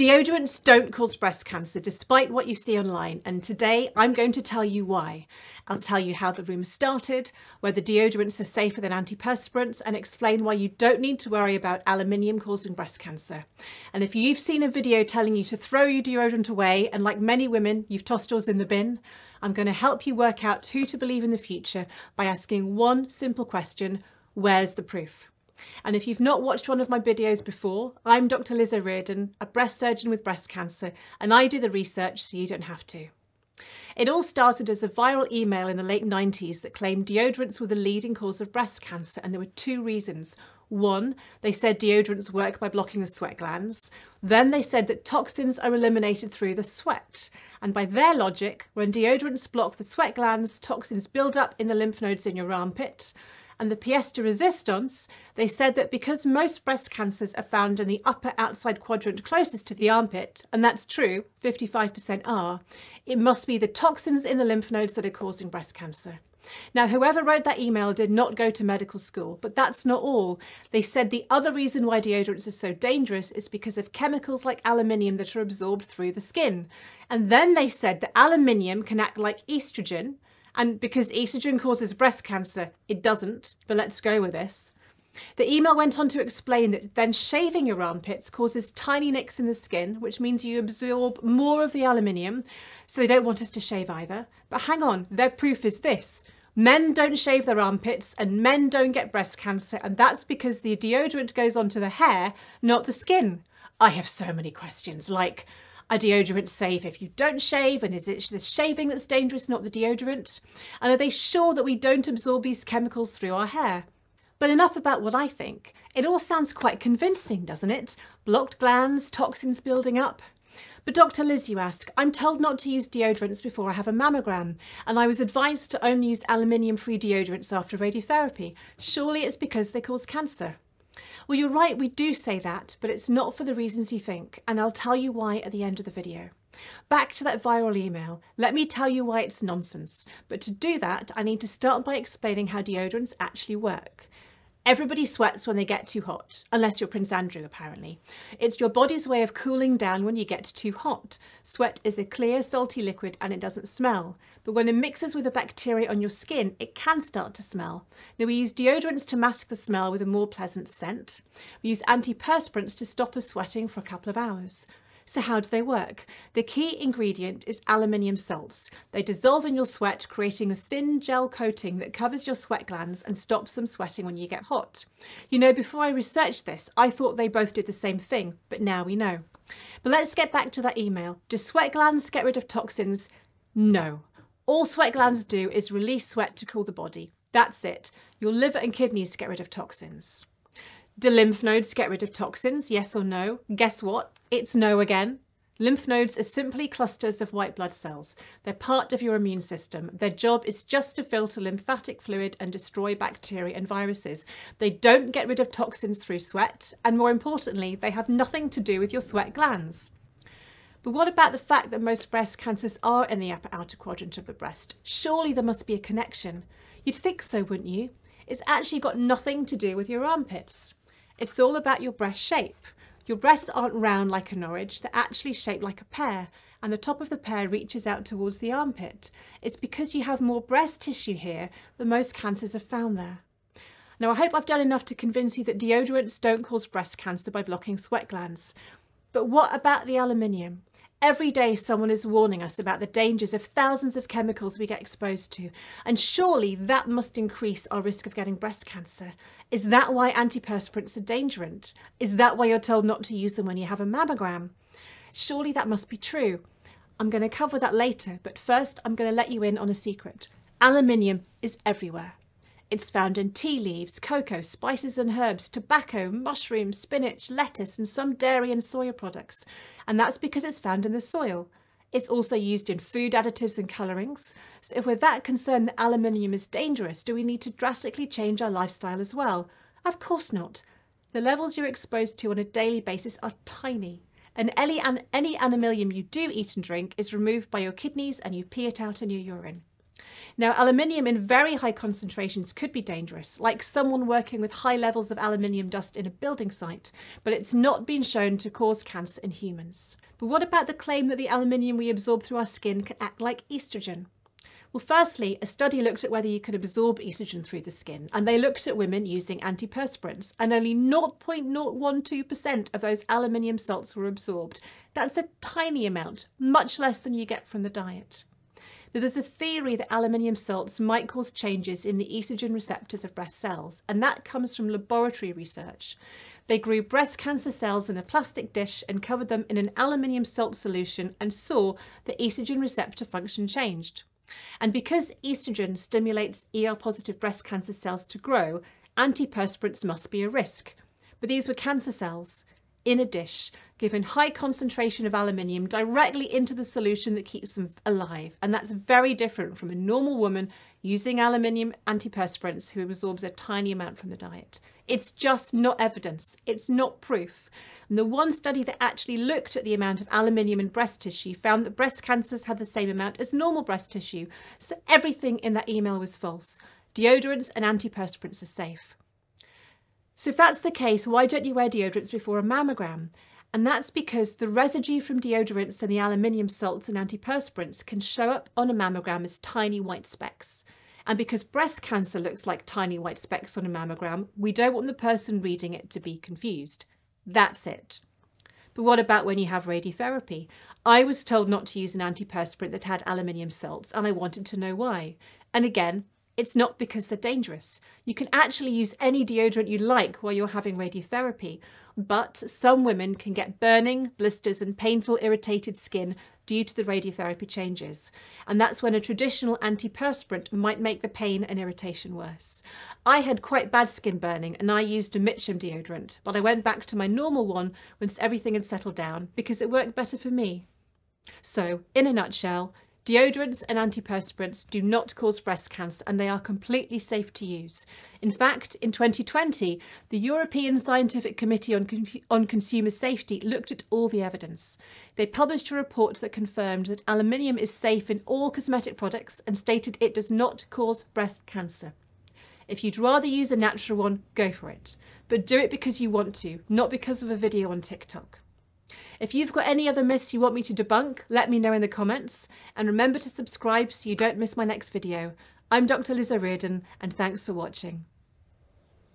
Deodorants don't cause breast cancer despite what you see online, and today I'm going to tell you why. I'll tell you how the rumour started, whether deodorants are safer than antiperspirants, and explain why you don't need to worry about aluminium causing breast cancer. And if you've seen a video telling you to throw your deodorant away, and like many women, you've tossed yours in the bin, I'm going to help you work out who to believe in the future by asking one simple question where's the proof? And if you've not watched one of my videos before, I'm Dr. Liz O'Riordan, a breast surgeon with breast cancer, and I do the research so you don't have to. It all started as a viral email in the late 90s that claimed deodorants were the leading cause of breast cancer, and there were two reasons. One, they said deodorants work by blocking the sweat glands. Then they said that toxins are eliminated through the sweat. And by their logic, when deodorants block the sweat glands, toxins build up in the lymph nodes in your armpit and the pièce de résistance, they said that because most breast cancers are found in the upper outside quadrant closest to the armpit, and that's true, 55% are, it must be the toxins in the lymph nodes that are causing breast cancer. Now, whoever wrote that email did not go to medical school, but that's not all. They said the other reason why deodorants are so dangerous is because of chemicals like aluminium that are absorbed through the skin. And then they said that aluminium can act like estrogen, and because estrogen causes breast cancer, it doesn't, but let's go with this. The email went on to explain that then shaving your armpits causes tiny nicks in the skin, which means you absorb more of the aluminium, so they don't want us to shave either. But hang on, their proof is this. Men don't shave their armpits and men don't get breast cancer, and that's because the deodorant goes onto the hair, not the skin. I have so many questions, like, a deodorant safe if you don't shave? And is it the shaving that's dangerous, not the deodorant? And are they sure that we don't absorb these chemicals through our hair? But enough about what I think. It all sounds quite convincing, doesn't it? Blocked glands, toxins building up. But Dr. Liz, you ask, I'm told not to use deodorants before I have a mammogram, and I was advised to only use aluminium free deodorants after radiotherapy. Surely it's because they cause cancer. Well, you're right, we do say that, but it's not for the reasons you think, and I'll tell you why at the end of the video. Back to that viral email, let me tell you why it's nonsense. But to do that, I need to start by explaining how deodorants actually work. Everybody sweats when they get too hot, unless you're Prince Andrew apparently. It's your body's way of cooling down when you get too hot. Sweat is a clear, salty liquid and it doesn't smell. But when it mixes with the bacteria on your skin, it can start to smell. Now we use deodorants to mask the smell with a more pleasant scent. We use antiperspirants to stop us sweating for a couple of hours. So how do they work? The key ingredient is aluminium salts. They dissolve in your sweat, creating a thin gel coating that covers your sweat glands and stops them sweating when you get hot. You know, before I researched this, I thought they both did the same thing, but now we know. But let's get back to that email. Do sweat glands get rid of toxins? No. All sweat glands do is release sweat to cool the body. That's it. Your liver and kidneys get rid of toxins. Do lymph nodes get rid of toxins, yes or no? Guess what? It's no again. Lymph nodes are simply clusters of white blood cells. They're part of your immune system. Their job is just to filter lymphatic fluid and destroy bacteria and viruses. They don't get rid of toxins through sweat, and more importantly, they have nothing to do with your sweat glands. But what about the fact that most breast cancers are in the upper outer quadrant of the breast? Surely there must be a connection. You'd think so, wouldn't you? It's actually got nothing to do with your armpits. It's all about your breast shape. Your breasts aren't round like an orange, they're actually shaped like a pear, and the top of the pear reaches out towards the armpit. It's because you have more breast tissue here that most cancers are found there. Now, I hope I've done enough to convince you that deodorants don't cause breast cancer by blocking sweat glands. But what about the aluminium? Every day someone is warning us about the dangers of thousands of chemicals we get exposed to, and surely that must increase our risk of getting breast cancer. Is that why antiperspirants are dangerous? Is that why you're told not to use them when you have a mammogram? Surely that must be true. I'm going to cover that later, but first I'm going to let you in on a secret. Aluminium is everywhere. It's found in tea leaves, cocoa, spices and herbs, tobacco, mushrooms, spinach, lettuce and some dairy and soya products. And that's because it's found in the soil. It's also used in food additives and colourings. So if we're that concerned that aluminium is dangerous, do we need to drastically change our lifestyle as well? Of course not. The levels you're exposed to on a daily basis are tiny. And any, any aluminium you do eat and drink is removed by your kidneys and you pee it out in your urine. Now, aluminium in very high concentrations could be dangerous, like someone working with high levels of aluminium dust in a building site, but it's not been shown to cause cancer in humans. But what about the claim that the aluminium we absorb through our skin can act like estrogen? Well, firstly, a study looked at whether you could absorb estrogen through the skin, and they looked at women using antiperspirants, and only 0.012% of those aluminium salts were absorbed. That's a tiny amount, much less than you get from the diet. There's a theory that aluminium salts might cause changes in the estrogen receptors of breast cells, and that comes from laboratory research. They grew breast cancer cells in a plastic dish and covered them in an aluminium salt solution and saw the estrogen receptor function changed. And because estrogen stimulates ER positive breast cancer cells to grow, antiperspirants must be a risk. But these were cancer cells in a dish, given high concentration of aluminium directly into the solution that keeps them alive. And that's very different from a normal woman using aluminium antiperspirants who absorbs a tiny amount from the diet. It's just not evidence, it's not proof. And the one study that actually looked at the amount of aluminium in breast tissue found that breast cancers had the same amount as normal breast tissue. So everything in that email was false. Deodorants and antiperspirants are safe. So if that's the case, why don't you wear deodorants before a mammogram? And that's because the residue from deodorants and the aluminium salts and antiperspirants can show up on a mammogram as tiny white specks. And because breast cancer looks like tiny white specks on a mammogram, we don't want the person reading it to be confused. That's it. But what about when you have radiotherapy? I was told not to use an antiperspirant that had aluminium salts, and I wanted to know why. And again, it's not because they're dangerous. You can actually use any deodorant you like while you're having radiotherapy, but some women can get burning, blisters and painful irritated skin due to the radiotherapy changes. And that's when a traditional antiperspirant might make the pain and irritation worse. I had quite bad skin burning and I used a Mitchum deodorant, but I went back to my normal one once everything had settled down because it worked better for me. So, in a nutshell, Deodorants and antiperspirants do not cause breast cancer and they are completely safe to use. In fact, in 2020, the European Scientific Committee on, Con on Consumer Safety looked at all the evidence. They published a report that confirmed that aluminium is safe in all cosmetic products and stated it does not cause breast cancer. If you'd rather use a natural one, go for it. But do it because you want to, not because of a video on TikTok. If you've got any other myths you want me to debunk, let me know in the comments. And remember to subscribe so you don't miss my next video. I'm Dr. Liz O'Riordan, and thanks for watching.